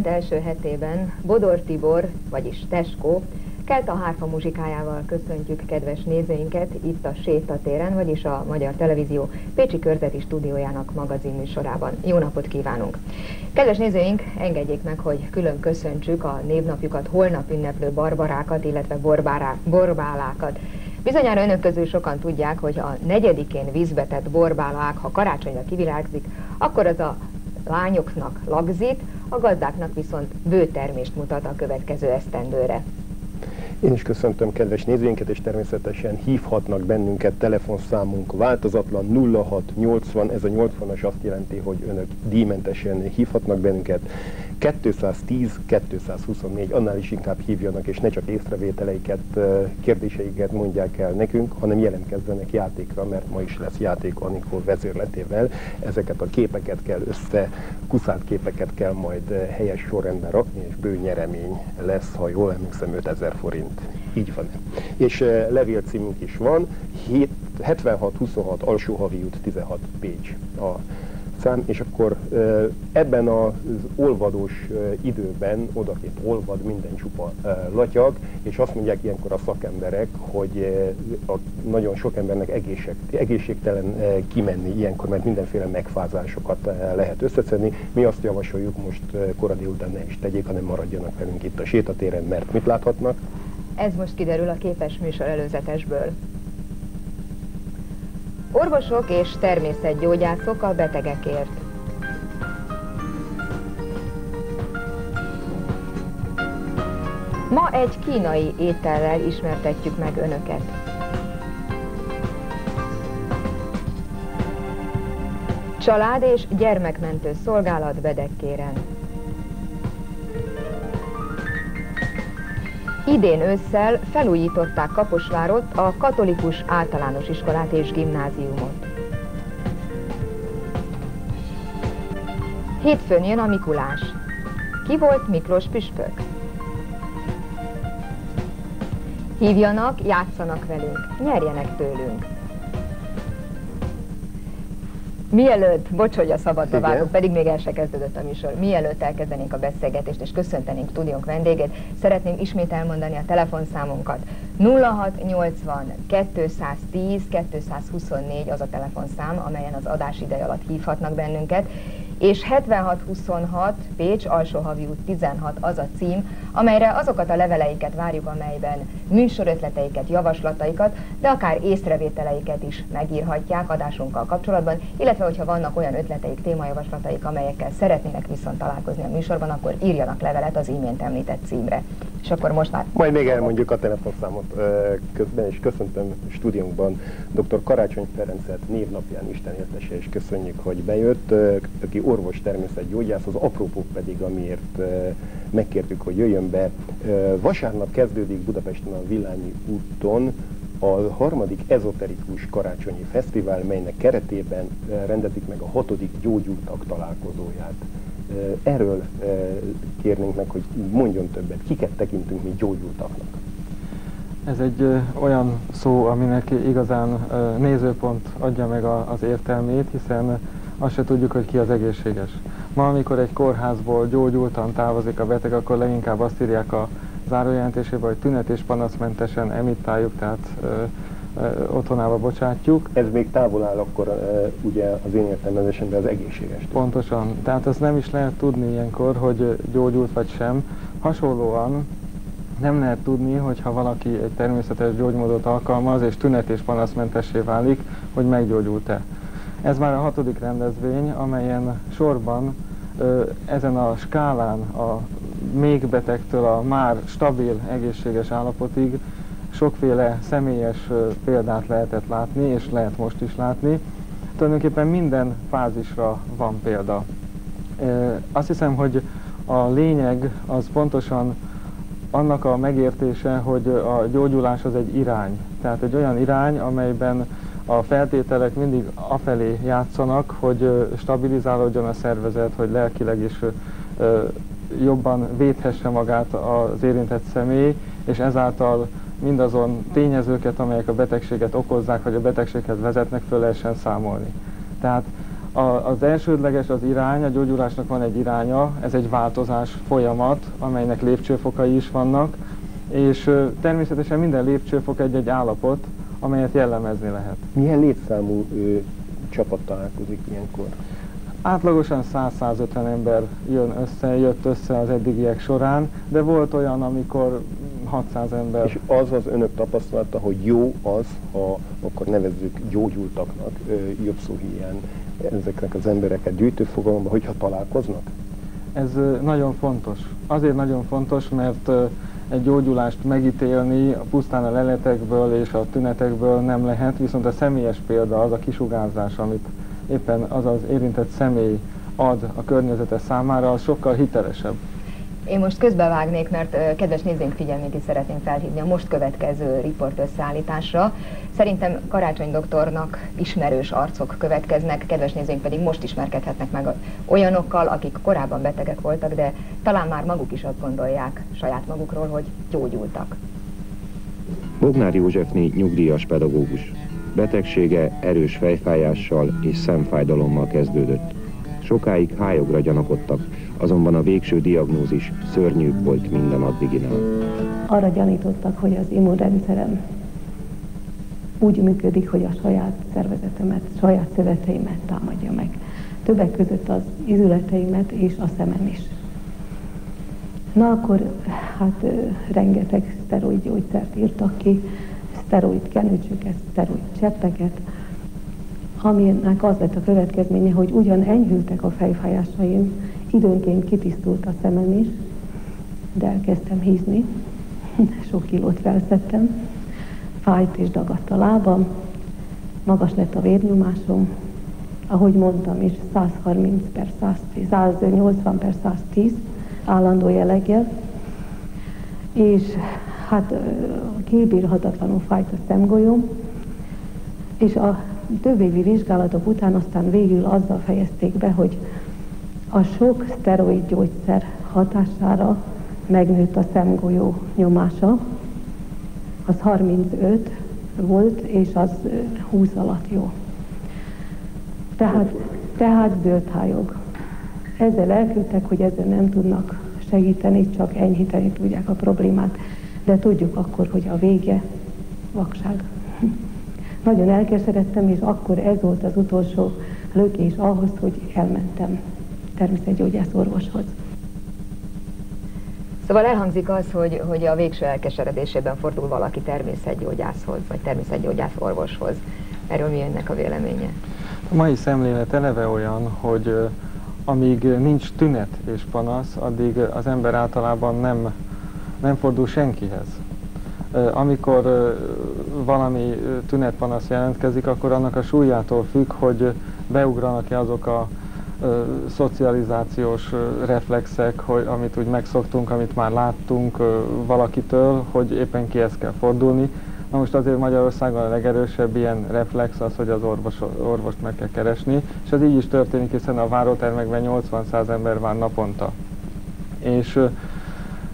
Advent első hetében Bodor Tibor, vagyis Teskó, Kelt a hárfa muzsikájával köszöntjük kedves nézőinket itt a Sétatéren, vagyis a Magyar Televízió Pécsi Körzeti stúdiójának magazinműsorában. Jó napot kívánunk! Kedves nézőink, engedjék meg, hogy külön köszöntsük a névnapjukat holnap ünneplő barbarákat, illetve borbárá, borbálákat. Bizonyára önök közül sokan tudják, hogy a negyedikén vízbetett borbálák, ha karácsonyra kivirágzik, akkor az a lányoknak lagzít, a gazdáknak viszont bőtermést mutat a következő esztendőre. Én is köszöntöm kedves nézőinket, és természetesen hívhatnak bennünket, telefonszámunk változatlan 0680, ez a 80-as azt jelenti, hogy önök díjmentesen hívhatnak bennünket. 210, 224, annál is inkább hívjanak, és ne csak észrevételeiket, kérdéseiket mondják el nekünk, hanem jelentkezzenek játékra, mert ma is lesz játék Anikó vezérletével. Ezeket a képeket kell össze, kuszált képeket kell majd helyes sorrendben rakni, és bő nyeremény lesz, ha jól emlékszem, 5000 forint. Így van. És levél címünk is van, 7626 alsó havi út 16 Pécs a szám, és akkor ebben az olvadós időben odakép olvad minden csupa latyag, és azt mondják ilyenkor a szakemberek, hogy a nagyon sok embernek egészség, egészségtelen kimenni ilyenkor, mert mindenféle megfázásokat lehet összeszedni. Mi azt javasoljuk most kora délután ne is tegyék, hanem maradjanak velünk itt a sétatéren, mert mit láthatnak? Ez most kiderül a képes műsor előzetesből. Orvosok és természetgyógyászok a betegekért. Ma egy kínai étellel ismertetjük meg Önöket. Család és gyermekmentő szolgálat Bedekkéren. Idén ősszel felújították Kaposvárot, a katolikus általános iskolát és gimnáziumot. Hétfőn jön a Mikulás. Ki volt Miklós püspök? Hívjanak, játszanak velünk, nyerjenek tőlünk. Mielőtt, bocs, hogy a szabadba vágok, pedig még el se kezdődött a műsor, mielőtt elkezdenénk a beszélgetést és köszöntenénk stúdiónk vendégét, szeretném ismét elmondani a telefonszámunkat. 0680 210 224 az a telefonszám, amelyen az adás ideje alatt hívhatnak bennünket, és 7626 Pécs alsóhavi út 16 az a cím, amelyre azokat a leveleiket várjuk, amelyben műsorötleteiket, javaslataikat, de akár észrevételeiket is megírhatják adásunkkal kapcsolatban, illetve hogyha vannak olyan ötleteik, témajavaslataik, amelyekkel szeretnének viszont találkozni a műsorban, akkor írjanak levelet az imént említett címre. És akkor most már... Majd még elmondjuk a telefonszámot közben, és köszöntöm stúdiónkban dr. Karácsony Ferencet névnapján Isten értese, és köszönjük, hogy bejött, aki orvos természetgyógyász, az apropók pedig, amiért megkértük, hogy jöjjön be. Vasárnap kezdődik Budapesten a Villányi úton a harmadik ezoterikus karácsonyi fesztivál, melynek keretében rendezik meg a hatodik gyógyultak találkozóját. Erről kérnénk meg, hogy mondjon többet. Kiket tekintünk mi gyógyultaknak? Ez egy olyan szó, aminek igazán nézőpont adja meg az értelmét, hiszen azt se tudjuk, hogy ki az egészséges. Ma, amikor egy kórházból gyógyultan távozik a beteg, akkor leginkább azt írják a zárójelentésében, hogy tünet és panaszmentesen emittáljuk, tehát ö, ö, otthonába bocsátjuk. Ez még távol áll akkor uh, ugye az én értelmezésemben az egészséges. Pontosan. Tehát azt nem is lehet tudni ilyenkor, hogy gyógyult vagy sem. Hasonlóan nem lehet tudni, hogy ha valaki egy természetes gyógymódot alkalmaz, és tünet és panaszmentessé válik, hogy meggyógyult-e. Ez már a hatodik rendezvény, amelyen sorban ezen a skálán a még betegtől a már stabil, egészséges állapotig sokféle személyes példát lehetett látni, és lehet most is látni. Tulajdonképpen minden fázisra van példa. Azt hiszem, hogy a lényeg az pontosan annak a megértése, hogy a gyógyulás az egy irány. Tehát egy olyan irány, amelyben a feltételek mindig afelé játszanak, hogy stabilizálódjon a szervezet, hogy lelkileg is jobban védhesse magát az érintett személy, és ezáltal mindazon tényezőket, amelyek a betegséget okozzák, vagy a betegséghez vezetnek, föl lehessen számolni. Tehát A, az elsődleges az irány, a gyógyulásnak van egy iránya, ez egy változás folyamat, amelynek lépcsőfokai is vannak, és természetesen minden lépcsőfok egy-egy állapot, amelyet jellemezni lehet. Milyen létszámú ö, csapat találkozik ilyenkor? Átlagosan 100-150 ember jön össze, jött össze az eddigiek során, de volt olyan, amikor 600 ember. És az az önök tapasztalata, hogy jó az, ha akkor nevezzük gyógyultaknak, jobb szó hiány, ezeknek az embereket gyűjtőfogalomba, hogyha találkoznak? Ez nagyon fontos. Azért nagyon fontos, mert egy gyógyulást megítélni pusztán a leletekből és a tünetekből nem lehet, viszont a személyes példa az a kisugárzás, amit éppen az az érintett személy ad a környezete számára, az sokkal hitelesebb. Én most közbevágnék, mert kedves nézőink figyelmét is szeretném felhívni a most következő riport összeállításra. Szerintem Karácsony doktornak ismerős arcok következnek, kedves nézőink pedig most ismerkedhetnek meg olyanokkal, akik korábban betegek voltak, de talán már maguk is azt gondolják saját magukról, hogy gyógyultak. Bognár Józsefné nyugdíjas pedagógus. Betegsége erős fejfájással és szemfájdalommal kezdődött. Sokáig hájogra gyanakodtak, azonban a végső diagnózis szörnyűbb volt minden addiginál. Arra gyanítottak, hogy az immunrendszerem úgy működik, hogy a saját szervezetemet, saját szöveteimet támadja meg. Többek között az izületeimet és a szemem is. Na akkor hát rengeteg szteroid gyógyszert írtak ki, szteroid kenőcsöket, szteroid cseppeket, aminek az lett a következménye, hogy ugyan enyhültek a fejfájásaim, időnként kitisztult a szemem is, de elkezdtem hízni, sok kilót felszettem, fájt és dagadt a lábam, magas lett a vérnyomásom, ahogy mondtam is, 130 per 110, 180 per 110 állandó jelleggel, és hát kibírhatatlanul fájt a szemgolyóm, és a több évi vizsgálatok után aztán végül azzal fejezték be, hogy a sok szteroid gyógyszer hatására megnőtt a szemgolyó nyomása, az 35 volt, és az 20 alatt jó. Tehát, tehát zöldhájog. Ezzel elküldtek, hogy ezzel nem tudnak segíteni, csak enyhíteni tudják a problémát, de tudjuk akkor, hogy a vége vakság. Nagyon elkeseredtem, és akkor ez volt az utolsó lökés ahhoz, hogy elmentem természetgyógyász orvoshoz. Szóval elhangzik az, hogy, hogy a végső elkeseredésében fordul valaki természetgyógyászhoz, vagy természetgyógyász orvoshoz. Erről mi önnek a véleménye? A mai szemlélet eleve olyan, hogy amíg nincs tünet és panasz, addig az ember általában nem, nem fordul senkihez. Amikor valami tünetpanasz jelentkezik, akkor annak a súlyától függ, hogy beugranak-e azok a szocializációs reflexek, hogy, amit úgy megszoktunk, amit már láttunk valakitől, hogy éppen kihez kell fordulni. Na most azért Magyarországon a legerősebb ilyen reflex az, hogy az orvos, orvost meg kell keresni, és ez így is történik, hiszen a várótermekben 80-100 ember vár naponta. És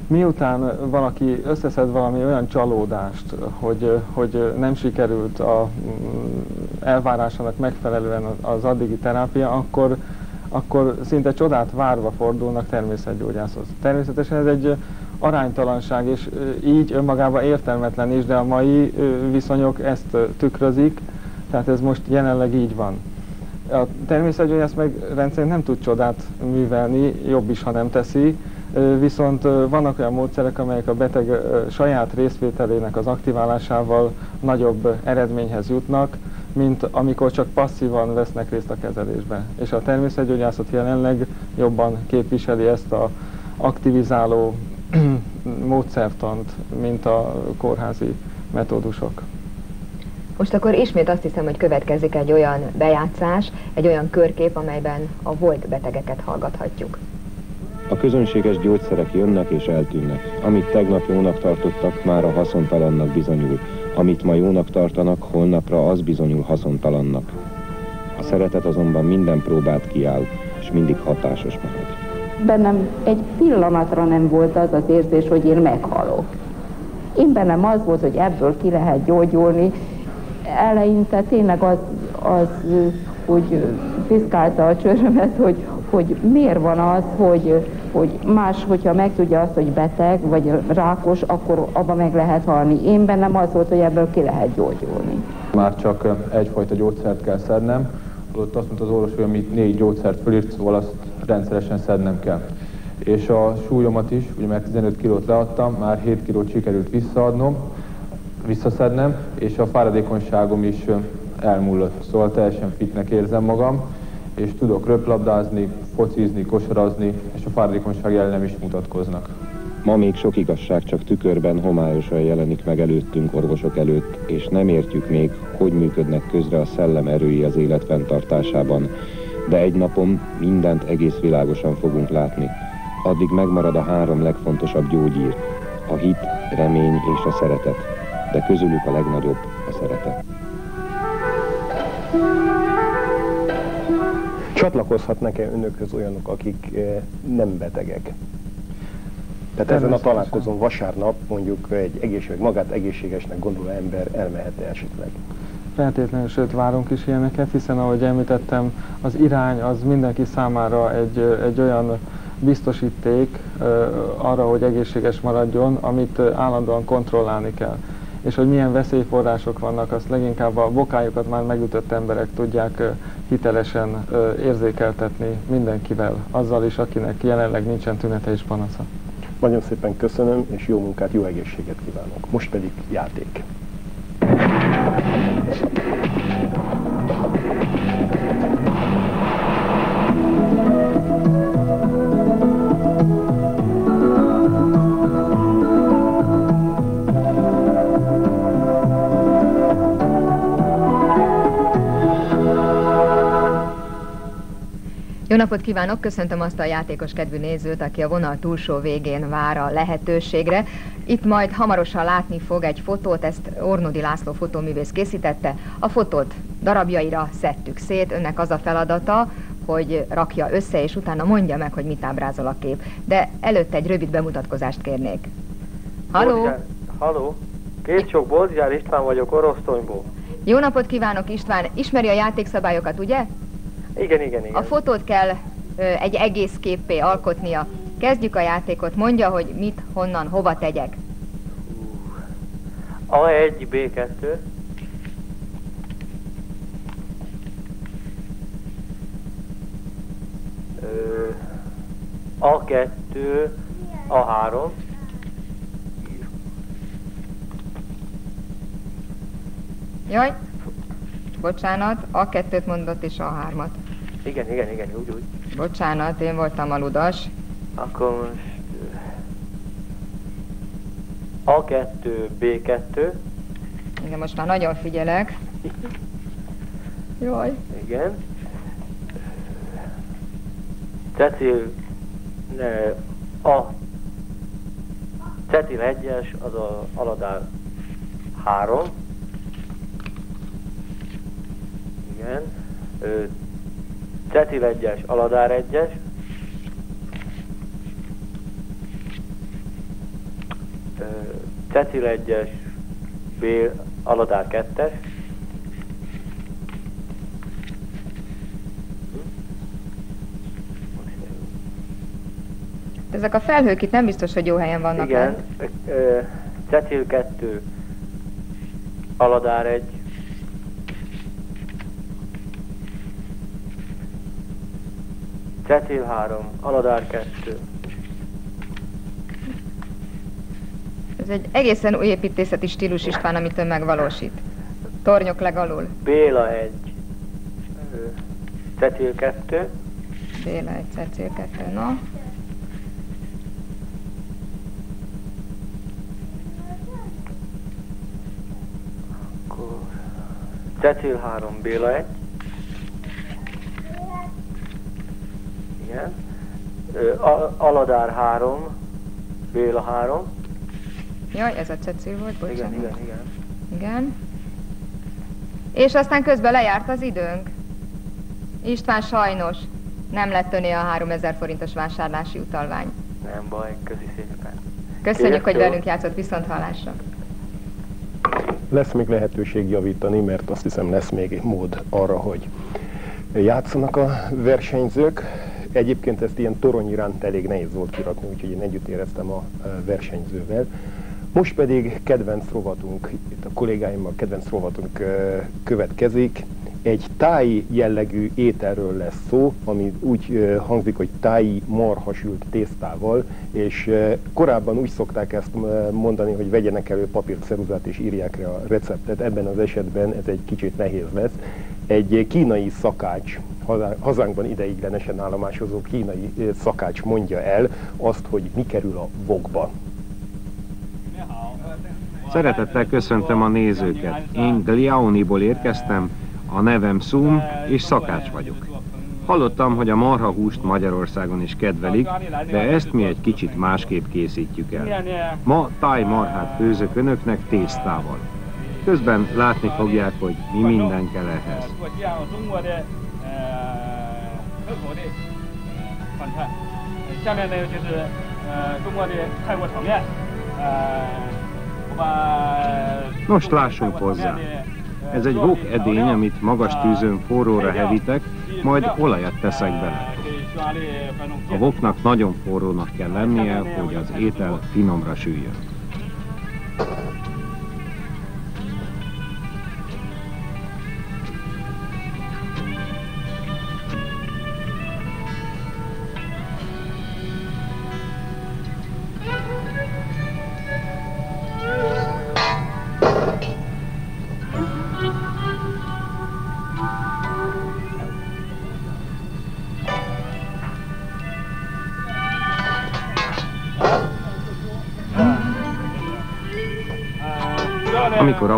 miután valaki összeszed valami olyan csalódást, hogy, hogy nem sikerült a mm, elvárásának megfelelően az addigi terápia, akkor akkor szinte csodát várva fordulnak természetgyógyászhoz. Természetesen ez egy aránytalanság, és így önmagában értelmetlen is, de a mai viszonyok ezt tükrözik, tehát ez most jelenleg így van. A természetgyógyász meg rendszerint nem tud csodát művelni, jobb is, ha nem teszi, viszont vannak olyan módszerek, amelyek a beteg saját részvételének az aktiválásával nagyobb eredményhez jutnak, mint amikor csak passzívan vesznek részt a kezelésbe. És a természetgyógyászat jelenleg jobban képviseli ezt a aktivizáló módszertant, mint a kórházi metódusok. Most akkor ismét azt hiszem, hogy következik egy olyan bejátszás, egy olyan körkép, amelyben a volt betegeket hallgathatjuk. A közönséges gyógyszerek jönnek és eltűnnek. Amit tegnap jónak tartottak, már a haszontalannak bizonyul. Amit ma jónak tartanak, holnapra az bizonyul haszontalannak. A szeretet azonban minden próbát kiáll, és mindig hatásos marad. Bennem egy pillanatra nem volt az az érzés, hogy én meghalok. Én bennem az volt, hogy ebből ki lehet gyógyulni. Eleinte tényleg az, az úgy piszkálta a csörömet, hogy, hogy miért van az, hogy, hogy más, hogyha megtudja azt, hogy beteg, vagy rákos, akkor abba meg lehet halni. Én bennem az volt, hogy ebből ki lehet gyógyulni. Már csak egyfajta gyógyszert kell szednem, ott azt mondta az orvos, hogy amit négy gyógyszert fölírt, szóval azt rendszeresen szednem kell. És a súlyomat is, ugye mert 15 kilót leadtam, már 7 kilót sikerült visszaadnom, visszaszednem, és a fáradékonyságom is elmúlott. Szóval teljesen fitnek érzem magam, és tudok röplabdázni, focizni, kosarazni, és a fáradékonyság jelen nem is mutatkoznak. Ma még sok igazság csak tükörben homályosan jelenik meg előttünk orvosok előtt, és nem értjük még, hogy működnek közre a szellem erői az élet fenntartásában. De egy napon mindent egész világosan fogunk látni. Addig megmarad a három legfontosabb gyógyír. A hit, remény és a szeretet. De közülük a legnagyobb a szeretet. Csatlakozhatnak-e önökhöz olyanok, akik eh, nem betegek? Tehát ezen a találkozón vasárnap mondjuk egy egészség, magát egészségesnek gondoló ember elmehet -e esetleg? Feltétlenül, sőt várunk is ilyeneket, hiszen ahogy említettem, az irány az mindenki számára egy, egy olyan biztosíték arra, hogy egészséges maradjon, amit állandóan kontrollálni kell. És hogy milyen veszélyforrások vannak, azt leginkább a bokájukat már megütött emberek tudják hitelesen érzékeltetni mindenkivel, azzal is, akinek jelenleg nincsen tünete és panasza. Nagyon szépen köszönöm, és jó munkát, jó egészséget kívánok. Most pedig játék. Jó napot kívánok! Köszöntöm azt a játékos kedvű nézőt, aki a vonal túlsó végén vár a lehetőségre. Itt majd hamarosan látni fog egy fotót, ezt Ornodi László fotóművész készítette. A fotót darabjaira szedtük szét, önnek az a feladata, hogy rakja össze, és utána mondja meg, hogy mit ábrázol a kép. De előtte egy rövid bemutatkozást kérnék. Halló! Halló! Két sok Boldzsár István vagyok Orosztonyból. Jó napot kívánok István! Ismeri a játékszabályokat, ugye? Igen, igen, igen. A fotót kell ö, egy egész képpé alkotnia. Kezdjük a játékot, mondja, hogy mit, honnan, hova tegyek. A1, B2. Ö, A2, A3. Jaj, bocsánat, A2-t mondott és A3-at. Igen, igen, igen, úgy, úgy. Bocsánat, én voltam a ludas. Akkor most... A2, B2. Igen, most már nagyon figyelek. Jaj. Igen. Cecil... Ne, a... Cecil 1-es, az a Aladár 3. Igen. Ö, Cecil 1-es, Aladár 1-es. Cecil 1-es, B, Aladár 2-es. Ezek a felhők itt nem biztos, hogy jó helyen vannak. Igen. Cecil 2, Aladár 1. Cecil 3, Aladár 2. Ez egy egészen új építészeti stílus István, amit ön megvalósít. Tornyok legalul. Béla 1, Cecil 2. Béla egy Cecil 2, no. Cecil 3, Béla 1. Igen. Ö, A- Aladár 3, Béla 3. Jaj, ez a Cecil volt, bocsánat. Igen, igen, igen. Igen. És aztán közben lejárt az időnk. István sajnos nem lett öné a 3000 forintos vásárlási utalvány. Nem baj, köszi szépen. Köszönjük, hogy Jó. velünk játszott viszont hallásra. Lesz még lehetőség javítani, mert azt hiszem lesz még mód arra, hogy játszanak a versenyzők. Egyébként ezt ilyen torony iránt elég nehéz volt kirakni, úgyhogy én együtt éreztem a versenyzővel. Most pedig kedvenc rovatunk, itt a kollégáimmal kedvenc rovatunk következik. Egy táji jellegű ételről lesz szó, ami úgy hangzik, hogy táji marhasült tésztával, és korábban úgy szokták ezt mondani, hogy vegyenek elő papírt, szeruzát és írják rá a receptet. Ebben az esetben ez egy kicsit nehéz lesz. Egy kínai szakács, hazánkban ideiglenesen állomásozó kínai szakács mondja el azt, hogy mi kerül a vokba. Szeretettel köszöntöm a nézőket. Én Gliaoniból érkeztem, a nevem Szum, és szakács vagyok. Hallottam, hogy a marhahúst Magyarországon is kedvelik, de ezt mi egy kicsit másképp készítjük el. Ma táj marhát főzök önöknek tésztával. Közben látni fogják, hogy mi minden kell ehhez. Most lássunk hozzá. Ez egy vok edény, amit magas tűzön forróra hevitek, majd olajat teszek bele. A voknak nagyon forrónak kell lennie, hogy az étel finomra süljön.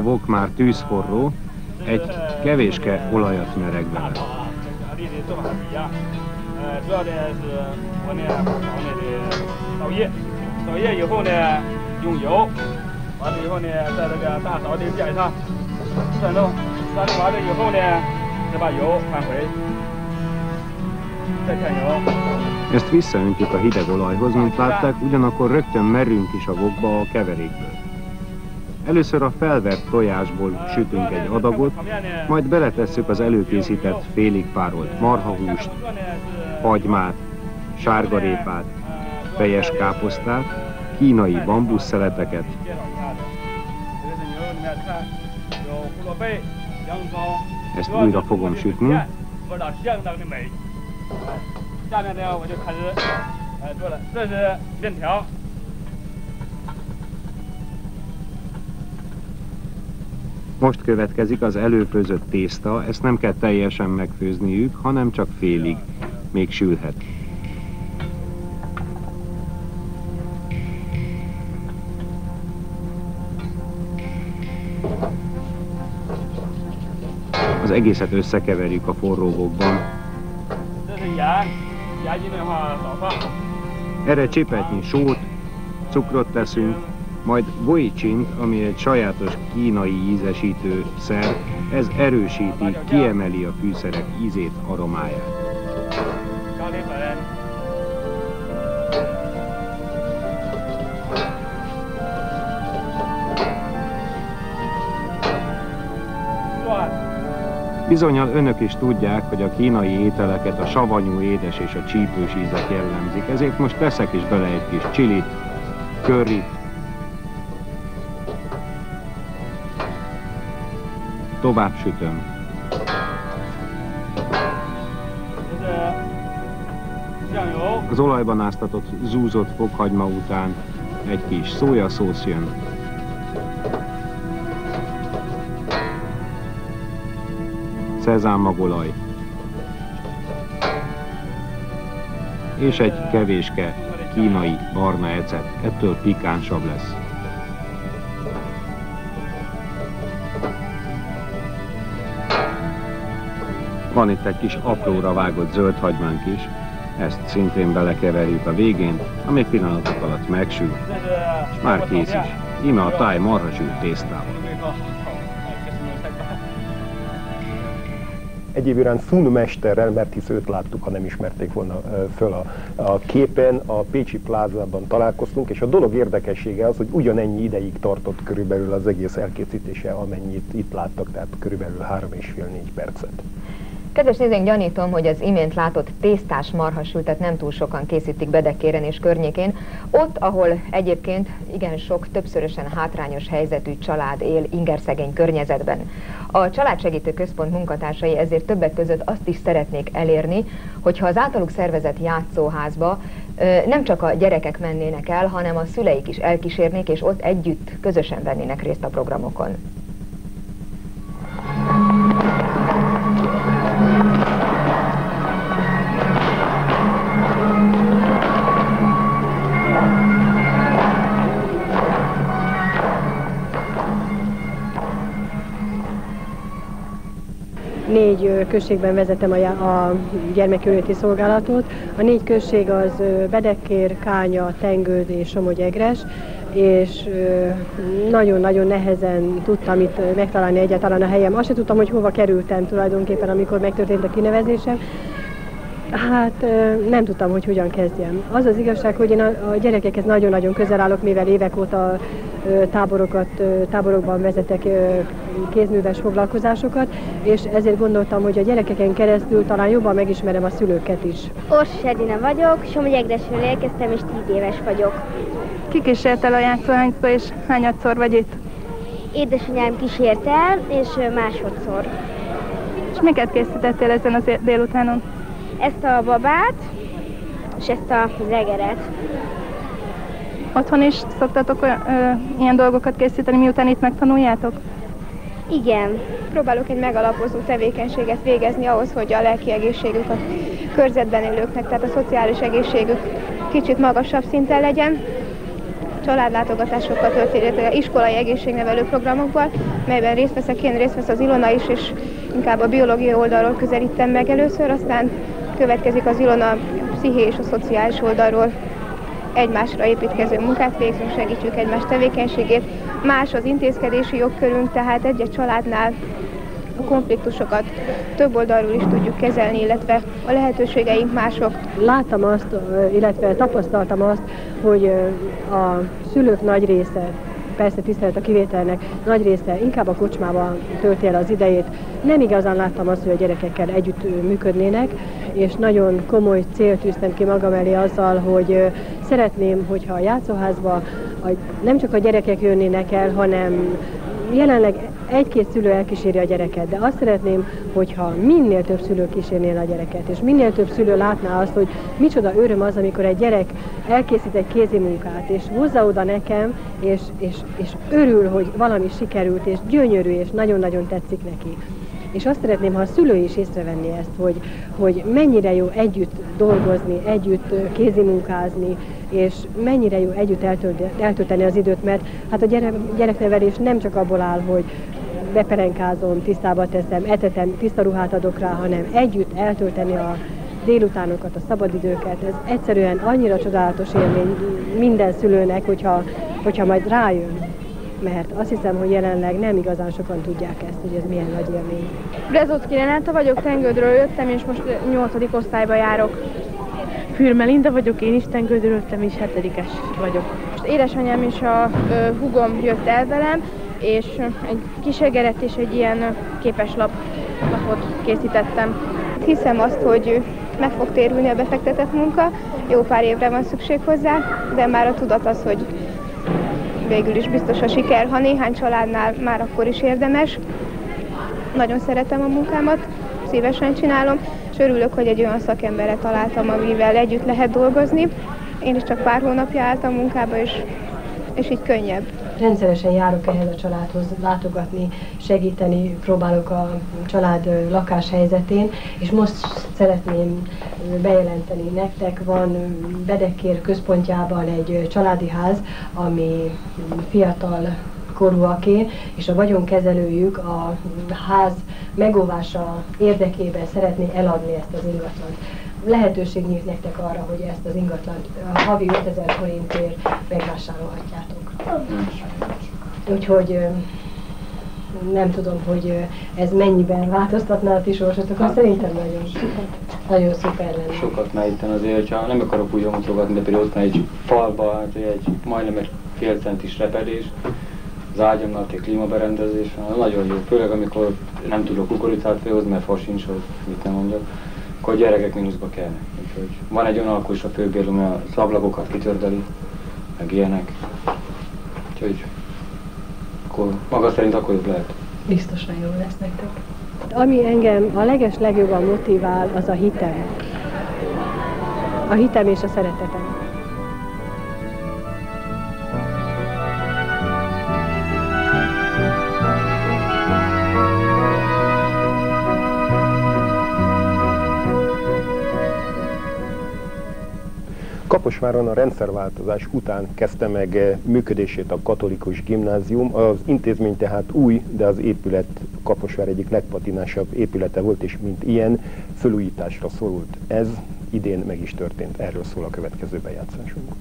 Vok már tűzforró, egy kevéske olajat mereg bele. Ezt visszaöntjük a hideg olajhoz, mint látták, ugyanakkor rögtön merünk is a vokba a keverékből. Először a felvert tojásból sütünk egy adagot, majd beletesszük az előkészített félig párolt marhahúst, hagymát, sárgarépát, fejes káposztát, kínai bambuszszeleteket, ezt újra fogom sütni. Most következik az előfőzött tészta, ezt nem kell teljesen megfőzniük, hanem csak félig, még sülhet. Az egészet összekeverjük a forróvokban. Erre csipetnyi sót, cukrot teszünk, majd Boicsint, ami egy sajátos kínai ízesítő szer, ez erősíti, kiemeli a fűszerek ízét, aromáját. Bizonyal önök is tudják, hogy a kínai ételeket a savanyú édes és a csípős ízek jellemzik, ezért most teszek is bele egy kis csilit, curryt, Tovább sütöm. Az olajban áztatott zúzott fokhagyma után egy kis szójaszósz jön. Szezámmagolaj. És egy kevéske kínai barna ecet. Ettől pikánsabb lesz. Van itt egy kis apróra vágott zöld hagymánk is, ezt szintén belekeverjük a végén, ami pillanatok alatt megsül, és már kész is. Íme a táj marhasült tésztával. Egyéb iránt Sun mesterrel, mert hisz őt láttuk, ha nem ismerték volna föl a, a képen, a Pécsi plázában találkoztunk, és a dolog érdekessége az, hogy ugyanennyi ideig tartott körülbelül az egész elkészítése, amennyit itt láttak, tehát körülbelül három és fél négy percet. Kedves nézőink, gyanítom, hogy az imént látott tésztás marhasültet nem túl sokan készítik Bedekéren és környékén. Ott, ahol egyébként igen sok többszörösen hátrányos helyzetű család él ingerszegény környezetben. A Családsegítő Központ munkatársai ezért többek között azt is szeretnék elérni, hogyha az általuk szervezett játszóházba nem csak a gyerekek mennének el, hanem a szüleik is elkísérnék, és ott együtt, közösen vennének részt a programokon. Községben vezetem a, a gyermekjóléti szolgálatot. A négy község az Bedekér, Kánya, Tengőd és Somogy-Egres, és nagyon-nagyon nehezen tudtam itt megtalálni egyáltalán a helyem. Azt sem tudtam, hogy hova kerültem tulajdonképpen, amikor megtörtént a kinevezésem. Hát nem tudtam, hogy hogyan kezdjem. Az az igazság, hogy én a, gyerekekhez nagyon-nagyon közel állok, mivel évek óta táborokat, táborokban vezetek kézműves foglalkozásokat, és ezért gondoltam, hogy a gyerekeken keresztül talán jobban megismerem a szülőket is. Orsos Edina vagyok, Somegyegresről érkeztem, és 10 éves vagyok. Ki kísért el a játszóhányba, és hányadszor vagy itt? Édesanyám kísért el, és másodszor. És miket készítettél ezen az délutánon? Ezt a babát, és ezt a zegeret. Otthon is szoktatok ö, ilyen dolgokat készíteni, miután itt megtanuljátok? Igen. Próbálok egy megalapozó tevékenységet végezni ahhoz, hogy a lelki egészségük a körzetben élőknek, tehát a szociális egészségük kicsit magasabb szinten legyen. Családlátogatásokkal történt, iskolai egészségnevelő programokból, melyben részt veszek én, részt vesz az Ilona is, és inkább a biológiai oldalról közelítem meg először, aztán Következik az Ilona psziché és a szociális oldalról egymásra építkező munkát végzünk, segítjük egymás tevékenységét. Más az intézkedési jogkörünk, tehát egy-egy családnál a konfliktusokat több oldalról is tudjuk kezelni, illetve a lehetőségeink mások. Láttam azt, illetve tapasztaltam azt, hogy a szülők nagy része persze tisztelet a kivételnek, nagy része inkább a kocsmában tölti el az idejét. Nem igazán láttam azt, hogy a gyerekekkel együtt működnének, és nagyon komoly célt tűztem ki magam elé azzal, hogy szeretném, hogyha a játszóházba nem csak a gyerekek jönnének el, hanem jelenleg egy-két szülő elkíséri a gyereket, de azt szeretném, hogyha minél több szülő kísérnél a gyereket, és minél több szülő látná azt, hogy micsoda öröm az, amikor egy gyerek elkészít egy kézi munkát, és hozza oda nekem, és, és, és örül, hogy valami sikerült, és gyönyörű, és nagyon-nagyon tetszik neki. És azt szeretném, ha a szülő is észrevenni ezt, hogy, hogy mennyire jó együtt dolgozni, együtt kézimunkázni, és mennyire jó együtt eltölteni az időt, mert hát a gyerek, gyereknevelés nem csak abból áll, hogy beperenkázom, tisztába teszem, etetem, tiszta ruhát adok rá, hanem együtt eltölteni a délutánokat, a szabadidőket. Ez egyszerűen annyira csodálatos élmény minden szülőnek, hogyha, hogyha majd rájön mert azt hiszem, hogy jelenleg nem igazán sokan tudják ezt, hogy ez milyen nagy élmény. Brezocki Renáta vagyok, Tengődről jöttem, és most 8. osztályba járok. Fürmelinda vagyok, én is Tengődről jöttem, és 7 vagyok. Most édesanyám és a hugom jött el velem, és egy kísérgeret és egy ilyen képeslap lapot készítettem. Hiszem azt, hogy meg fog térülni a befektetett munka, jó pár évre van szükség hozzá, de már a tudat az, hogy végül is biztos a siker, ha néhány családnál már akkor is érdemes. Nagyon szeretem a munkámat, szívesen csinálom, és örülök, hogy egy olyan szakemberre találtam, amivel együtt lehet dolgozni. Én is csak pár hónapja álltam munkába, és, és így könnyebb. Rendszeresen járok ehhez a családhoz látogatni, segíteni, próbálok a család lakáshelyzetén, és most szeretném bejelenteni nektek, van Bedekér központjában egy családi ház, ami fiatal korúaké, és a vagyonkezelőjük a ház megóvása érdekében szeretné eladni ezt az ingatlant. Lehetőség nyílt nektek arra, hogy ezt az ingatlant a havi 5000 forintért megvásárolhatjátok. Úgyhogy nem tudom, hogy ez mennyiben változtatná a ti sorsotok, hát, szerintem nagyon Nagyon szuper lenne. Sokat már itt azért, hogyha nem akarok úgy mutogatni, de például ott van egy falba, hát egy majdnem egy fél centis repedés, az ágyam alatt egy klímaberendezés van, nagyon jó, főleg amikor nem tudok kukoricát főhozni, mert fa sincs, hogy mit nem mondjak, akkor a gyerekek mínuszba kellnek. Úgyhogy van egy olyan alkó is a főbérlő, ami az ablakokat kitördeli, meg ilyenek. Úgyhogy akkor maga szerint akkor jobb lehet. Biztosan jó lesz nektek. Ami engem a leges legjobban motivál, az a hitem. A hitem és a szeretetem. Kaposváron a rendszerváltozás után kezdte meg eh, működését a katolikus gimnázium. Az intézmény tehát új, de az épület Kaposvár egyik legpatinásabb épülete volt, és mint ilyen fölújításra szorult. Ez idén meg is történt. Erről szól a következő bejátszásunk.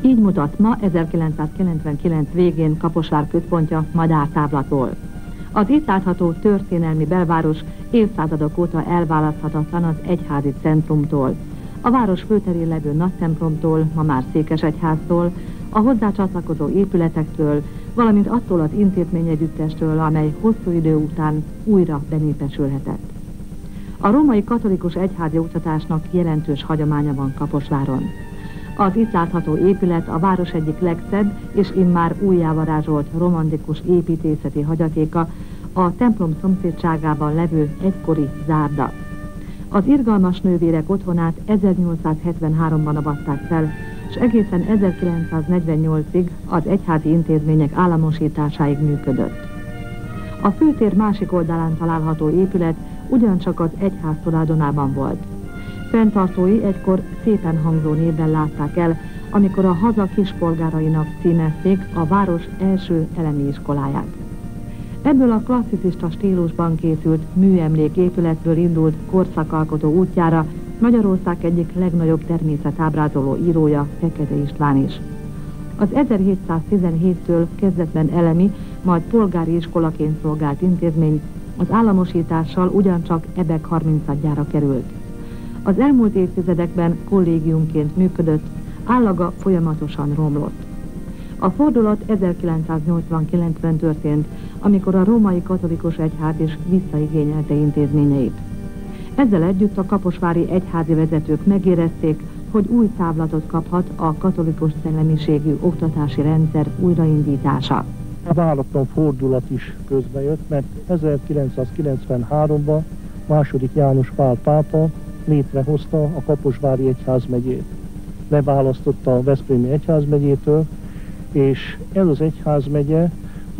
Így mutat ma 1999 végén Kaposvár központja madártáblatól. Az itt látható történelmi belváros évszázadok óta elválaszthatatlan az egyházi centrumtól, a város főterén levő nagy templomtól, ma már Székesegyháztól, a hozzá csatlakozó épületektől, valamint attól az intézményegyüttestől, amely hosszú idő után újra benépesülhetett. A római katolikus egyházi oktatásnak jelentős hagyománya van Kaposváron. Az itt látható épület a város egyik legszebb és immár újjávarázsolt romantikus építészeti hagyatéka, a templom szomszédságában levő egykori zárda. Az irgalmas nővérek otthonát 1873-ban avatták fel, és egészen 1948-ig az egyházi intézmények államosításáig működött. A főtér másik oldalán található épület ugyancsak az egyház tulajdonában volt. Fenntartói egykor szépen hangzó névben látták el, amikor a haza kispolgárainak címezték a város első elemi iskoláját. Ebből a klasszicista stílusban készült műemléképületből indult korszakalkotó útjára Magyarország egyik legnagyobb természetábrázoló írója, Fekete István is. Az 1717-től kezdetben elemi, majd polgári iskolaként szolgált intézmény az államosítással ugyancsak ebek 30-adjára került. Az elmúlt évtizedekben kollégiumként működött, állaga folyamatosan romlott. A fordulat 1989-ben történt, amikor a római katolikus egyház is visszaigényelte intézményeit. Ezzel együtt a kaposvári egyházi vezetők megérezték, hogy új távlatot kaphat a katolikus szellemiségű oktatási rendszer újraindítása. A váratlan fordulat is közbejött, mert 1993-ban második János Pál pápa létrehozta a Kaposvári Egyházmegyét. Leválasztotta a Veszprémi Egyházmegyétől, és ez az egyházmegye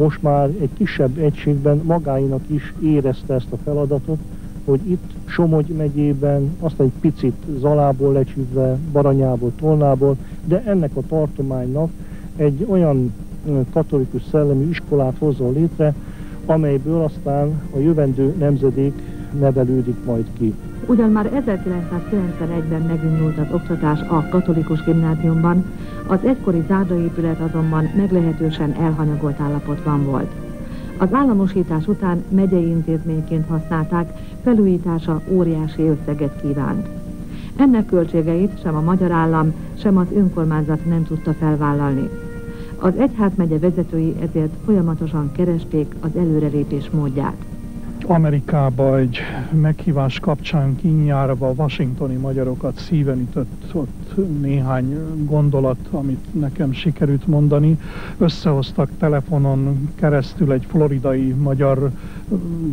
most már egy kisebb egységben magáinak is érezte ezt a feladatot, hogy itt Somogy megyében, azt egy picit Zalából lecsütve, Baranyából, Tolnából, de ennek a tartománynak egy olyan katolikus szellemi iskolát hozzon létre, amelyből aztán a jövendő nemzedék nevelődik majd ki. Ugyan már 1991-ben megindult az oktatás a katolikus gimnáziumban, az egykori zárdaépület azonban meglehetősen elhanyagolt állapotban volt. Az államosítás után megyei intézményként használták, felújítása óriási összeget kívánt. Ennek költségeit sem a magyar állam, sem az önkormányzat nem tudta felvállalni. Az egyházmegye vezetői ezért folyamatosan keresték az előrelépés módját. Amerikába egy meghívás kapcsán kinyárva a washingtoni magyarokat szíven ütött ott néhány gondolat, amit nekem sikerült mondani. Összehoztak telefonon keresztül egy floridai magyar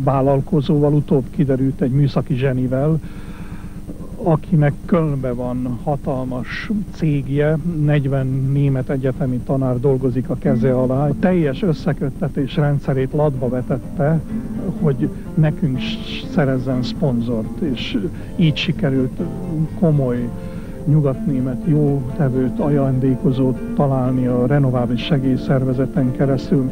vállalkozóval, utóbb kiderült egy műszaki zsenivel, akinek Kölnbe van hatalmas cégje, 40 német egyetemi tanár dolgozik a keze alá. A teljes összeköttetés rendszerét ladba vetette, hogy nekünk szerezzen szponzort, és így sikerült komoly nyugatnémet jó tevőt, ajándékozót találni a renovális segélyszervezeten keresztül.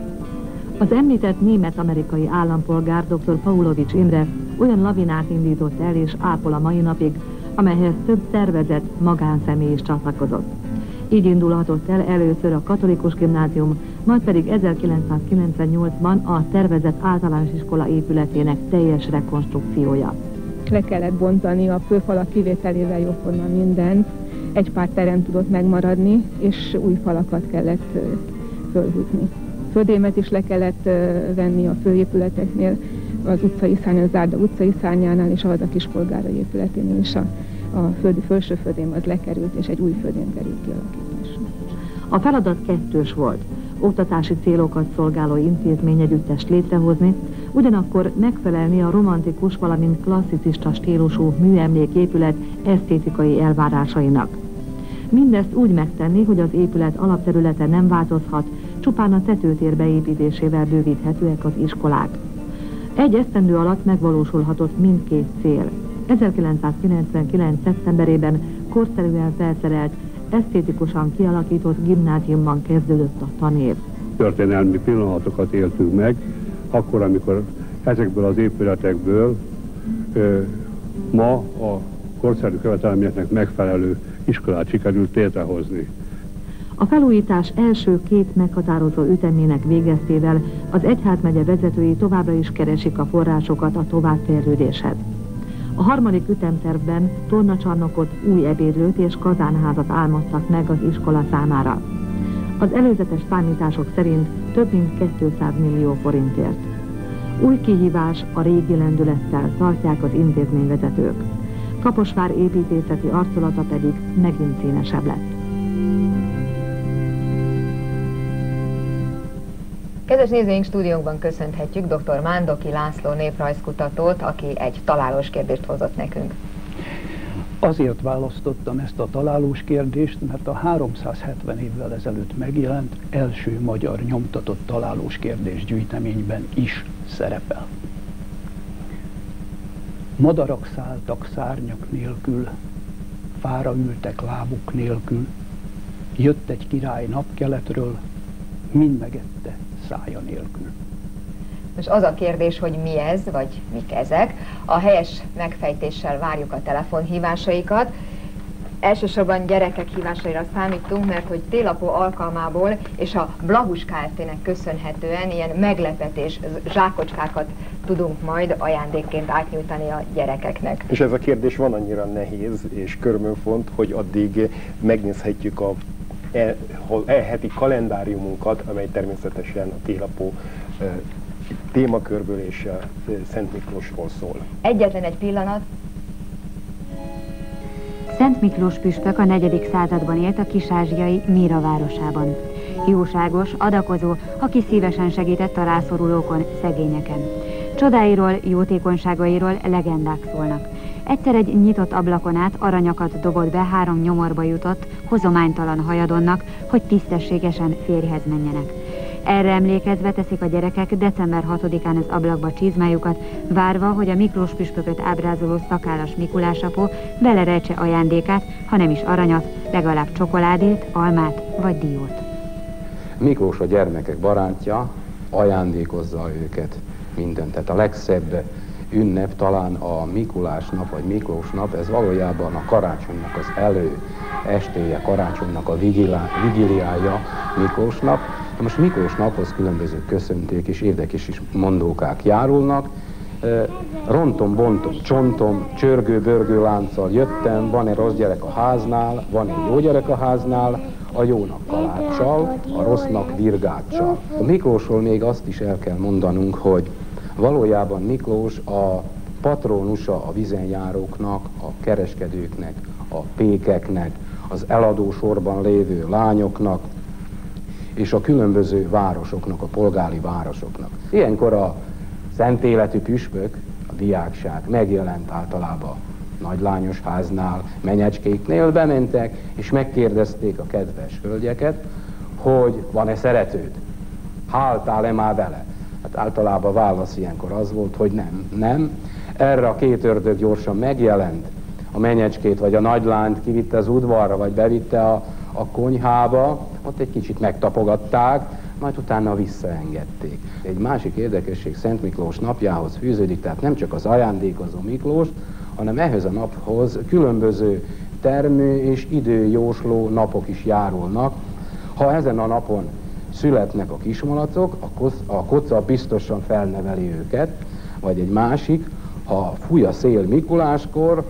Az említett német-amerikai állampolgár dr. Paulovics Imre olyan lavinát indított el és ápol a mai napig, amelyhez több szervezet magánszemély is csatlakozott. Így indulhatott el először a katolikus gimnázium, majd pedig 1998-ban a tervezett általános iskola épületének teljes rekonstrukciója. Le kellett bontani a főfalak kivételével jóforma mindent, egy pár terem tudott megmaradni, és új falakat kellett fölhúzni. Földémet is le kellett venni a főépületeknél, az utcai szárny, az Zárda utcai szárnyánál, és az a kispolgára épületénél is a, a földi, felső földém az lekerült, és egy új földém került kialakításra. A feladat kettős volt. Oktatási célokat szolgáló intézmény együttest létrehozni, ugyanakkor megfelelni a romantikus, valamint klasszicista stílusú műemléképület esztétikai elvárásainak. Mindezt úgy megtenni, hogy az épület alapterülete nem változhat, csupán a tetőtér beépítésével bővíthetőek az iskolák. Egy esztendő alatt megvalósulhatott mindkét cél. 1999. szeptemberében korszerűen felszerelt, esztétikusan kialakított gimnáziumban kezdődött a tanév. Történelmi pillanatokat éltünk meg, akkor, amikor ezekből az épületekből ö, ma a korszerű követelményeknek megfelelő iskolát sikerült létrehozni. A felújítás első két meghatározó ütemének végeztével az egyházmegye vezetői továbbra is keresik a forrásokat a továbbfejlődéshez. A harmadik ütemtervben tornacsarnokot, új ebédlőt és kazánházat álmodtak meg az iskola számára. Az előzetes számítások szerint több mint 200 millió forintért. Új kihívás a régi lendülettel tartják az intézményvezetők. Kaposvár építészeti arculata pedig megint színesebb lett. Kedves nézőink, stúdiónkban köszönhetjük dr. Mándoki László néprajzkutatót, aki egy találós kérdést hozott nekünk. Azért választottam ezt a találós kérdést, mert a 370 évvel ezelőtt megjelent első magyar nyomtatott találós kérdés gyűjteményben is szerepel. Madarak szálltak szárnyak nélkül, fára ültek lábuk nélkül, jött egy király napkeletről, mind megette szája nélkül. Most az a kérdés, hogy mi ez, vagy mik ezek. A helyes megfejtéssel várjuk a telefonhívásaikat. Elsősorban gyerekek hívásaira számítunk, mert hogy télapó alkalmából és a Blahus Kft-nek köszönhetően ilyen meglepetés zsákocskákat tudunk majd ajándékként átnyújtani a gyerekeknek. És ez a kérdés van annyira nehéz és körmönfont, hogy addig megnézhetjük a e, e heti kalendáriumunkat, amely természetesen a télapó e, témakörből és a Szent Miklósról szól. Egyetlen egy pillanat. Szent Miklós püspök a 4. században élt a kisázsiai Míra városában. Jóságos, adakozó, aki szívesen segített a rászorulókon, szegényeken. Csodáiról, jótékonyságairól legendák szólnak. Egyszer egy nyitott ablakon át aranyakat dobott be három nyomorba jutott, hozománytalan hajadonnak, hogy tisztességesen férjhez menjenek. Erre emlékezve teszik a gyerekek december 6-án az ablakba csizmájukat, várva, hogy a Miklós püspököt ábrázoló szakállas Mikulásapó belerejtse ajándékát, ha nem is aranyat, legalább csokoládét, almát vagy diót. Miklós a gyermekek barátja, ajándékozza őket mindent. Tehát a legszebb ünnep talán a Mikulás nap, vagy Miklós nap, ez valójában a karácsonynak az elő estéje, karácsonynak a vigiliája Miklós nap. Na most Miklós naphoz különböző köszönték és érdekes is mondókák járulnak. Rontom, bontom, csontom, csörgő, börgő lánccal jöttem, van egy rossz gyerek a háznál, van egy jó gyerek a háznál, a jónak kaláccsal, a rossznak virgáccsal. A Miklósról még azt is el kell mondanunk, hogy valójában Miklós a patronusa a vizenjáróknak, a kereskedőknek, a pékeknek, az eladó sorban lévő lányoknak, és a különböző városoknak, a polgári városoknak. Ilyenkor a szent életű püspök, a diákság megjelent általában nagylányos háznál, menyecskéknél, bementek, és megkérdezték a kedves hölgyeket, hogy van-e szeretőd? Háltál-e már vele? Hát általában válasz ilyenkor az volt, hogy nem, nem. Erre a két ördög gyorsan megjelent, a menyecskét vagy a nagylányt kivitte az udvarra, vagy bevitte a, a konyhába, ott egy kicsit megtapogatták, majd utána visszaengedték. Egy másik érdekesség Szent Miklós napjához fűződik, tehát nem csak az ajándékozó Miklós, hanem ehhez a naphoz különböző termő és időjósló napok is járulnak. Ha ezen a napon születnek a kismalacok, a koca biztosan felneveli őket, vagy egy másik, ha fúj a szél Mikuláskor,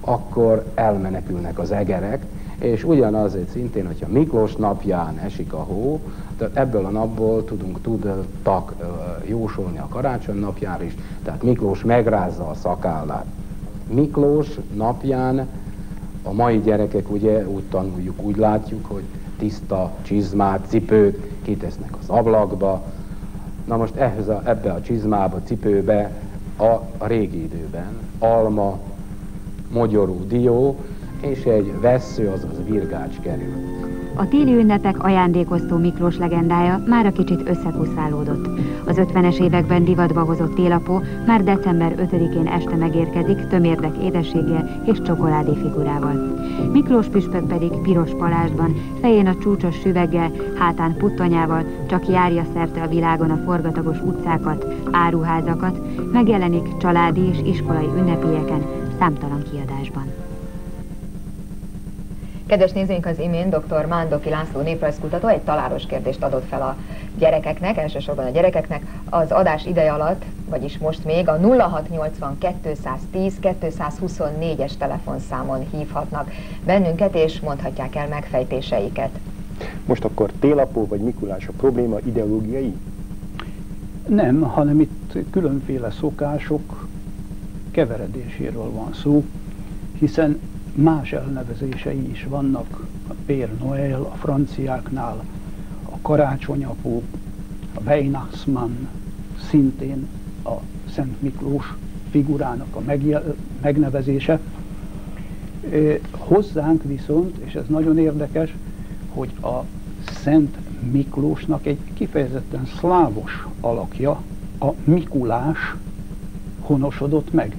akkor elmenekülnek az egerek, És ugyanaz egy szintén, hogyha Miklós napján esik a hó, tehát ebből a napból tudunk tudtak jósolni a karácsony napjára is, tehát Miklós megrázza a szakállát. Miklós napján a mai gyerekek ugye úgy tanuljuk, úgy látjuk, hogy tiszta csizmát, cipőt kitesznek az ablakba. Na most ehhez a, ebbe a csizmába, cipőbe a, a régi időben alma, mogyorú dió és egy vesző, azaz virgács kerül. A téli ünnepek ajándékoztó Miklós legendája már a kicsit összekuszálódott. Az 50-es években divatba hozott télapó már december 5-én este megérkezik tömérdek édességgel és csokoládé figurával. Miklós püspök pedig piros palásban, fején a csúcsos süveggel, hátán puttonyával csak járja szerte a világon a forgatagos utcákat, áruházakat, megjelenik családi és iskolai ünnepélyeken, számtalan kiadásban. Kedves nézőink, az imént dr. Mándoki László néprajzkutató egy találós kérdést adott fel a gyerekeknek, elsősorban a gyerekeknek. Az adás ideje alatt, vagyis most még a 0680 210 224-es telefonszámon hívhatnak bennünket, és mondhatják el megfejtéseiket. Most akkor télapó vagy Mikulás a probléma ideológiai? Nem, hanem itt különféle szokások keveredéséről van szó, hiszen más elnevezései is vannak, a Pér Noel a franciáknál, a karácsonyapó, a Weihnachtsmann, szintén a Szent Miklós figurának a megnevezése. Hozzánk viszont, és ez nagyon érdekes, hogy a Szent Miklósnak egy kifejezetten szlávos alakja, a Mikulás honosodott meg.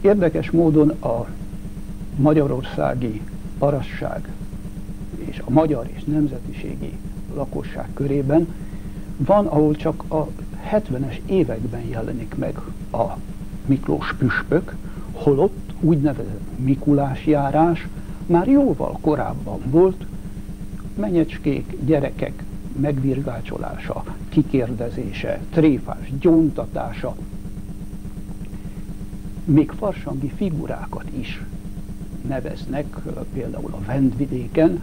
Érdekes módon a magyarországi parasság és a magyar és nemzetiségi lakosság körében van, ahol csak a 70-es években jelenik meg a Miklós püspök, holott úgynevezett Mikulás járás már jóval korábban volt, menyecskék, gyerekek megvirgácsolása, kikérdezése, tréfás gyóntatása, még farsangi figurákat is neveznek, például a Vendvidéken,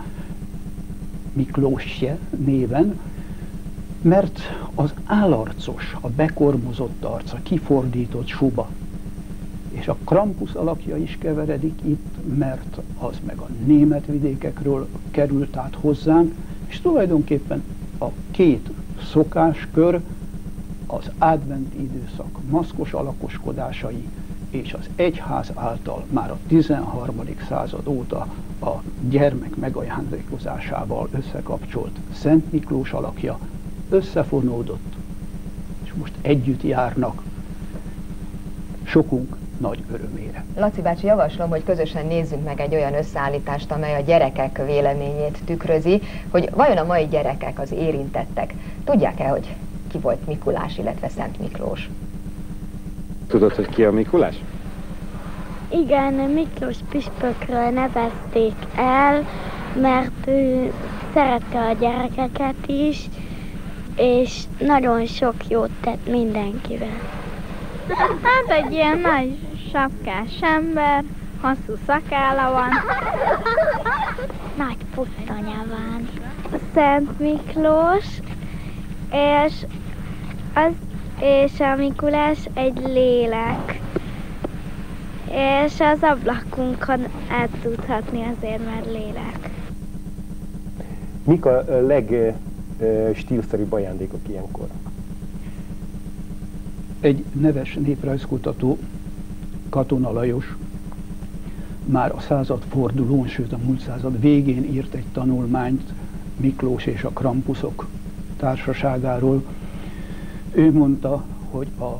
Miklósje néven, mert az állarcos, a bekormozott arc, a kifordított suba, és a Krampus alakja is keveredik itt, mert az meg a német vidékekről került át hozzánk, és tulajdonképpen a két szokáskör, az adventi időszak maszkos alakoskodásai és az egyház által már a 13. század óta a gyermek megajándékozásával összekapcsolt Szent Miklós alakja összefonódott, és most együtt járnak sokunk nagy örömére. Laci bácsi, javaslom, hogy közösen nézzünk meg egy olyan összeállítást, amely a gyerekek véleményét tükrözi, hogy vajon a mai gyerekek, az érintettek, tudják-e, hogy ki volt Mikulás, illetve Szent Miklós? Tudod, hogy ki a Mikulás? Igen, Miklós püspökről nevezték el, mert ő szerette a gyerekeket is, és nagyon sok jót tett mindenkivel. Hát egy ilyen nagy sapkás ember, hosszú szakála van. Nagy puttanya van. Szent Miklós, és az és a Mikulás egy lélek. És az ablakunkon át tudhatni azért, mert lélek. Mik a legstílszerűbb ajándékok ilyenkor? Egy neves néprajzkutató, Katona Lajos, már a század fordulón, sőt a múlt század végén írt egy tanulmányt Miklós és a Krampuszok társaságáról, ő mondta, hogy a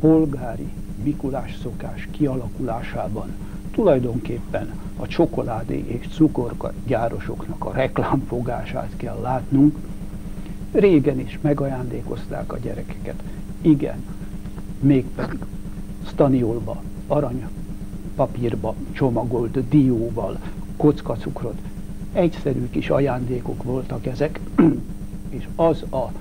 polgári Mikulás szokás kialakulásában tulajdonképpen a csokoládé és cukorka gyárosoknak a reklámfogását kell látnunk. Régen is megajándékozták a gyerekeket. Igen, mégpedig staniolba, arany papírba csomagolt dióval, kockacukrot. Egyszerű kis ajándékok voltak ezek, és az a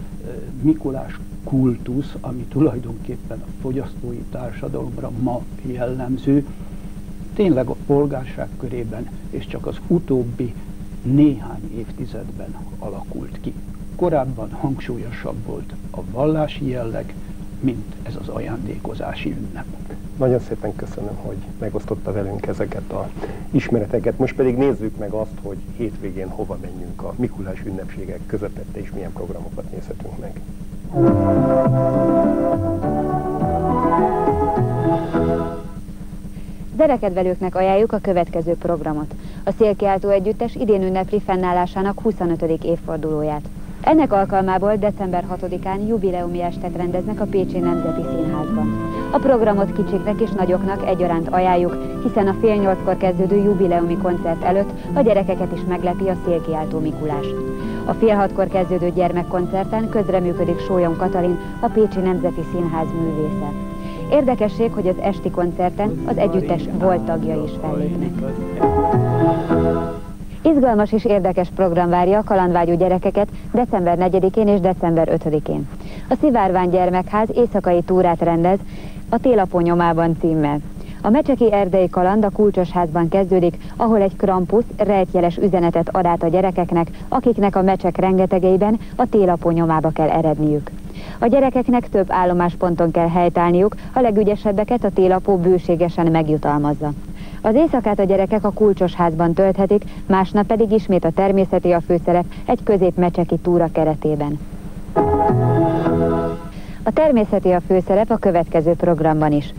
Mikulás kultusz, ami tulajdonképpen a fogyasztói társadalomra ma jellemző, tényleg a polgárság körében, és csak az utóbbi néhány évtizedben alakult ki. Korábban hangsúlyosabb volt a vallási jelleg, mint ez az ajándékozási ünnep. Nagyon szépen köszönöm, hogy megosztotta velünk ezeket a ismereteket. Most pedig nézzük meg azt, hogy hétvégén hova menjünk a Mikulás ünnepségek közepette, és milyen programokat nézhetünk meg. Zenekedvelőknek ajánljuk a következő programot. A Szélkiáltó Együttes idén ünnepli fennállásának 25. évfordulóját. Ennek alkalmából december 6-án jubileumi estet rendeznek a Pécsi Nemzeti Színházban. A programot kicsiknek és nagyoknak egyaránt ajánljuk, hiszen a fél nyolckor kezdődő jubileumi koncert előtt a gyerekeket is meglepi a Szélkiáltó Mikulás. A fél hatkor kezdődő gyermekkoncerten közreműködik Sólyom Katalin, a Pécsi Nemzeti Színház művésze. Érdekesség, hogy az esti koncerten az együttes volt tagja is fellépnek. Izgalmas és érdekes program várja a kalandvágyú gyerekeket december 4-én és december 5-én. A Szivárvány Gyermekház éjszakai túrát rendez a Télapó nyomában címmel. A Mecseki Erdei Kaland a Kulcsos kezdődik, ahol egy Krampus rejtjeles üzenetet ad át a gyerekeknek, akiknek a mecsek rengetegeiben a télapó nyomába kell eredniük. A gyerekeknek több állomásponton kell helytállniuk, a legügyesebbeket a télapó bőségesen megjutalmazza. Az éjszakát a gyerekek a kulcsos házban tölthetik, másnap pedig ismét a természeti a főszerep egy középmecseki túra keretében. A természeti a főszerep a következő programban is.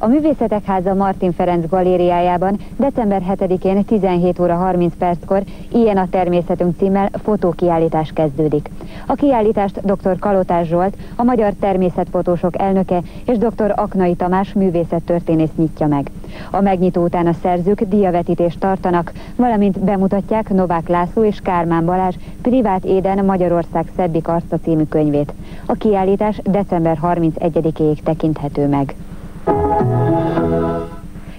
A Művészetek Háza Martin Ferenc galériájában december 7-én 17 óra 30 perckor Ilyen a természetünk címmel fotókiállítás kezdődik. A kiállítást dr. Kalotás Zsolt, a Magyar Természetfotósok elnöke és dr. Aknai Tamás művészettörténész nyitja meg. A megnyitó után a szerzők diavetítést tartanak, valamint bemutatják Novák László és Kármán Balázs Privát Éden Magyarország szebbik arca című könyvét. A kiállítás december 31-ig tekinthető meg.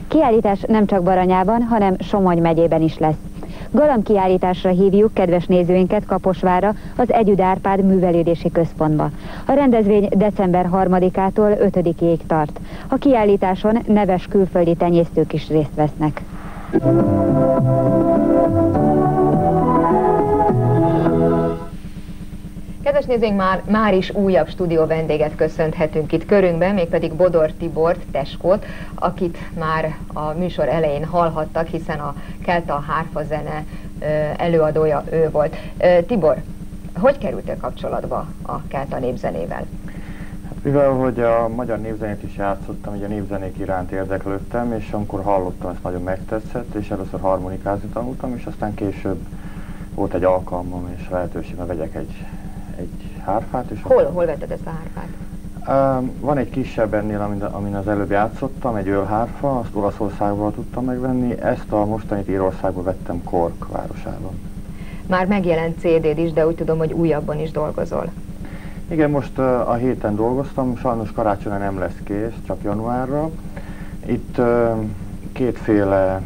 Kiállítás nem csak Baranyában, hanem Somogy megyében is lesz. Galam kiállításra hívjuk kedves nézőinket Kaposvára, az Együd Árpád Művelődési Központba. A rendezvény december 3-ától 5-ig tart. A kiállításon neves külföldi tenyésztők is részt vesznek. Kedves nézőink, már, már is újabb stúdió vendéget köszönhetünk itt körünkben, mégpedig Bodor Tibort, Teskót, akit már a műsor elején hallhattak, hiszen a Kelta Hárfa zene előadója ő volt. Tibor, hogy kerültél kapcsolatba a Kelta népzenével? Hát, mivel, hogy a magyar népzenét is játszottam, ugye a népzenék iránt érdeklődtem, és amikor hallottam, ezt nagyon megtetszett, és először harmonikázni tanultam, és aztán később volt egy alkalmam és lehetőség, hogy vegyek egy egy hárfát. És hol, hol vetted ezt a hárfát? Van egy kisebb ennél, amin, amin az előbb játszottam, egy ölhárfa, azt Olaszországból tudtam megvenni, ezt a mostanit Írországból vettem Kork városában. Már megjelent CD-d is, de úgy tudom, hogy újabban is dolgozol. Igen, most a héten dolgoztam, sajnos karácsonyra nem lesz kész, csak januárra. Itt kétféle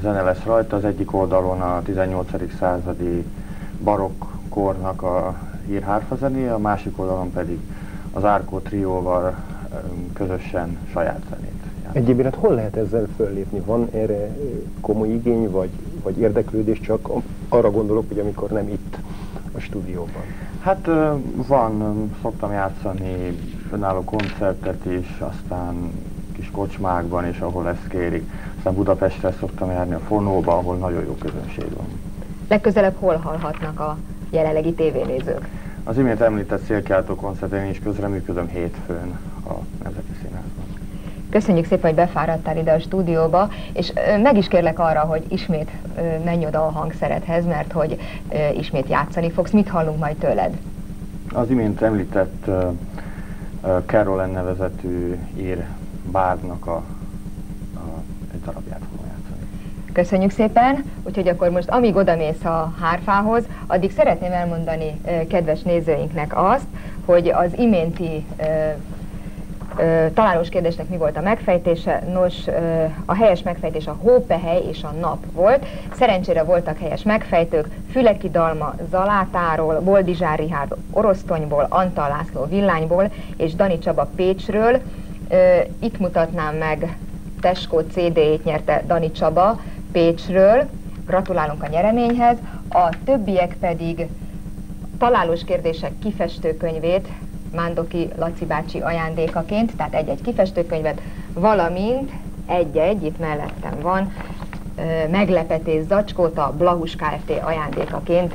zene lesz rajta, az egyik oldalon a 18. századi barokk kornak a ír hárfazené, a másik oldalon pedig az Árkó trióval közösen saját zenét. Egyébként hol lehet ezzel föllépni? Van erre komoly igény, vagy, vagy érdeklődés? Csak arra gondolok, hogy amikor nem itt a stúdióban. Hát van, szoktam játszani önálló koncertet is, aztán kis kocsmákban is, ahol ezt kérik. Aztán Budapestre szoktam járni a Fonóba, ahol nagyon jó közönség van. Legközelebb hol hallhatnak a jelenlegi tévénézők? Az imént említett szélkiáltó koncerten is közreműködöm hétfőn a Nemzeti Színházban. Köszönjük szépen, hogy befáradtál ide a stúdióba, és meg is kérlek arra, hogy ismét menj oda a hangszeredhez, mert hogy ismét játszani fogsz. Mit hallunk majd tőled? Az imént említett Caroline nevezetű ír bárdnak a, a, egy darabját fogom Köszönjük szépen, úgyhogy akkor most amíg odamész a hárfához, addig szeretném elmondani kedves nézőinknek azt, hogy az iménti találós kérdésnek mi volt a megfejtése. Nos, a helyes megfejtés a hópehely és a nap volt. Szerencsére voltak helyes megfejtők, Füleki Dalma Zalátáról, Boldizsár Rihárd Orosztonyból, Antal László Villányból és Dani Csaba Pécsről. Itt mutatnám meg Tesco CD-ét nyerte Dani Csaba Pécsről. Gratulálunk a nyereményhez. A többiek pedig találós kérdések kifestőkönyvét Mándoki Laci bácsi ajándékaként, tehát egy-egy kifestőkönyvet, valamint egy-egy, itt mellettem van, meglepetés zacskót a Blahus Kft. ajándékaként,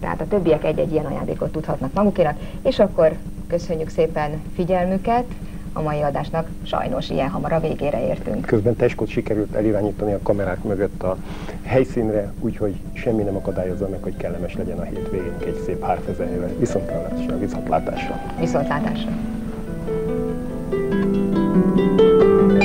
tehát a többiek egy-egy ilyen ajándékot tudhatnak magukénak, és akkor köszönjük szépen figyelmüket, a mai adásnak. Sajnos ilyen hamar a végére értünk. Közben Teskot sikerült elirányítani a kamerák mögött a helyszínre, úgyhogy semmi nem akadályozza meg, hogy kellemes legyen a hétvégénk egy szép hárfezenével. Viszontlátásra, viszontlátásra. Viszontlátásra. thank you